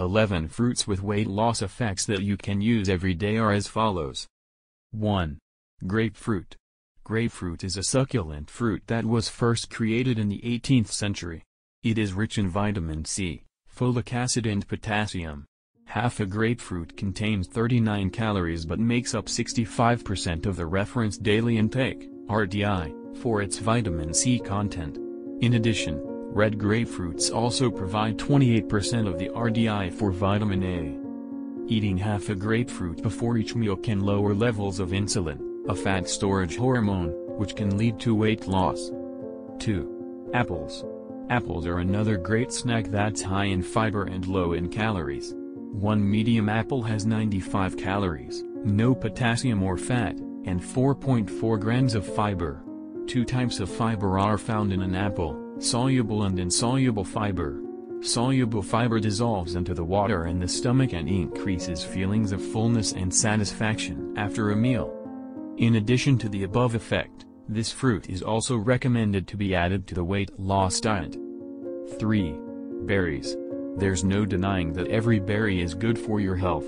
11 fruits with weight loss effects that you can use every day are as follows. 1. Grapefruit. Grapefruit is a succulent fruit that was first created in the 18th century. It is rich in vitamin C, folic acid and potassium. Half a grapefruit contains 39 calories but makes up 65% of the reference daily intake, RDI, for its vitamin C content. In addition, red grapefruits also provide 28% of the RDI for vitamin A. Eating half a grapefruit before each meal can lower levels of insulin, a fat storage hormone, which can lead to weight loss. 2. Apples. Apples are another great snack that's high in fiber and low in calories. One medium apple has 95 calories, no potassium or fat, and 4.4 grams of fiber. Two types of fiber are found in an apple, soluble and insoluble fiber. Soluble fiber dissolves into the water in the stomach and increases feelings of fullness and satisfaction after a meal. In addition to the above effect, this fruit is also recommended to be added to the weight loss diet. 3. Berries. There's no denying that every berry is good for your health.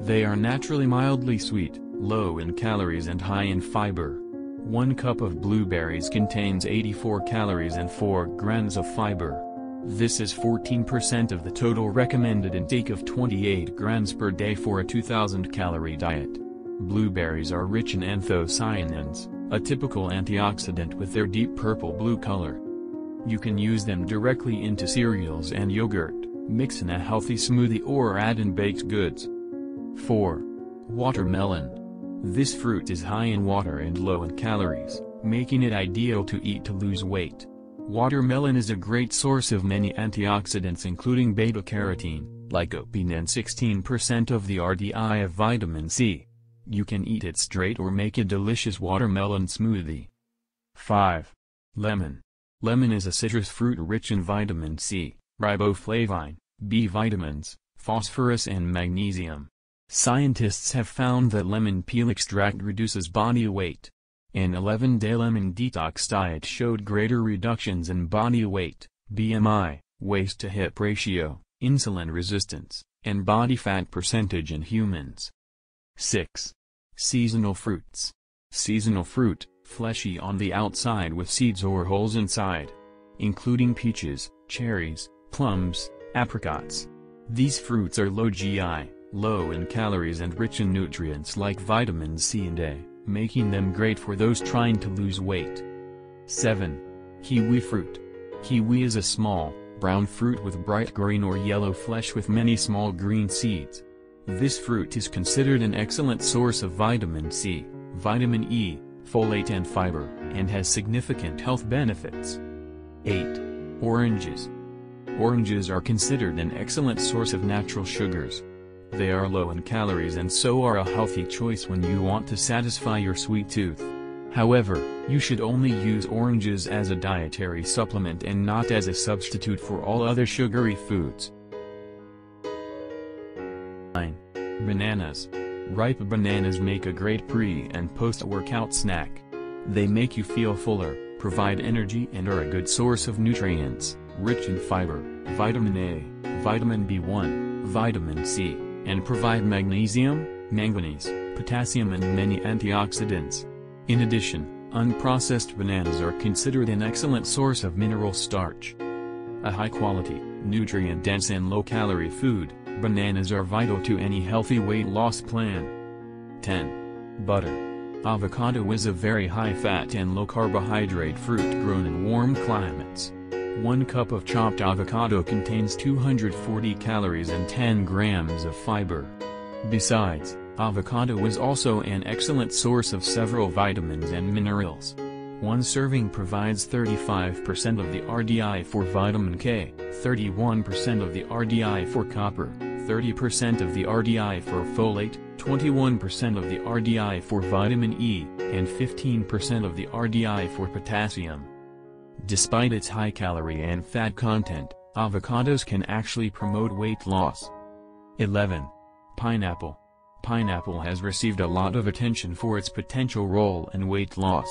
They are naturally mildly sweet, low in calories and high in fiber. One cup of blueberries contains 84 calories and 4 grams of fiber. This is 14% of the total recommended intake of 28 grams per day for a 2000 calorie diet. Blueberries are rich in anthocyanins, a typical antioxidant with their deep purple-blue color. You can use them directly into cereals and yogurt, mix in a healthy smoothie or add in baked goods. 4. Watermelon. This fruit is high in water and low in calories, making it ideal to eat to lose weight. Watermelon is a great source of many antioxidants including beta-carotene, lycopene and 16% of the RDI of vitamin C. You can eat it straight or make a delicious watermelon smoothie. 5. Lemon. Lemon is a citrus fruit rich in vitamin C, riboflavin, B vitamins, phosphorus and magnesium. Scientists have found that lemon peel extract reduces body weight. An 11-day lemon detox diet showed greater reductions in body weight, BMI, waist-to-hip ratio, insulin resistance, and body fat percentage in humans. 6. Seasonal fruits. Seasonal fruit, fleshy on the outside with seeds or holes inside. Including peaches, cherries, plums, apricots. These fruits are low GI, low in calories and rich in nutrients like vitamins C and A, making them great for those trying to lose weight. 7. Kiwi fruit. Kiwi is a small, brown fruit with bright green or yellow flesh with many small green seeds. This fruit is considered an excellent source of vitamin C, vitamin E, folate and fiber, and has significant health benefits. 8. Oranges. Oranges are considered an excellent source of natural sugars. They are low in calories and so are a healthy choice when you want to satisfy your sweet tooth. However, you should only use oranges as a dietary supplement and not as a substitute for all other sugary foods. 9. Bananas. Ripe bananas make a great pre- and post-workout snack. They make you feel fuller, provide energy and are a good source of nutrients, rich in fiber, vitamin A, vitamin B1, vitamin C, and provide magnesium, manganese, potassium and many antioxidants. In addition, unprocessed bananas are considered an excellent source of mineral starch. A high-quality, nutrient-dense and low-calorie food, bananas are vital to any healthy weight loss plan. 10. Butter. Avocado is a very high-fat and low-carbohydrate fruit grown in warm climates. One cup of chopped avocado contains 240 calories and 10 grams of fiber. Besides, avocado is also an excellent source of several vitamins and minerals. One serving provides 35% of the RDI for vitamin K, 31% of the RDI for copper, 30% of the RDI for folate, 21% of the RDI for vitamin E, and 15% of the RDI for potassium. Despite its high calorie and fat content, avocados can actually promote weight loss. 11. Pineapple. Pineapple has received a lot of attention for its potential role in weight loss.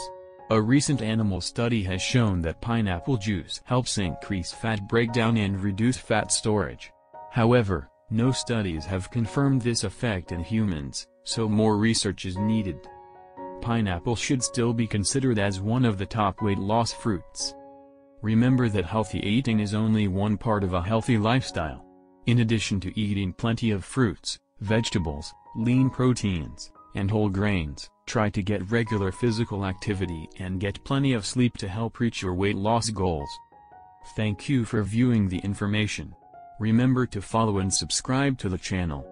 A recent animal study has shown that pineapple juice helps increase fat breakdown and reduce fat storage. However, No studies have confirmed this effect in humans, so more research is needed. Pineapple should still be considered as one of the top weight loss fruits. Remember that healthy eating is only one part of a healthy lifestyle. In addition to eating plenty of fruits, vegetables, lean proteins, and whole grains, try to get regular physical activity and get plenty of sleep to help reach your weight loss goals. Thank you for viewing the information. Remember to follow and subscribe to the channel.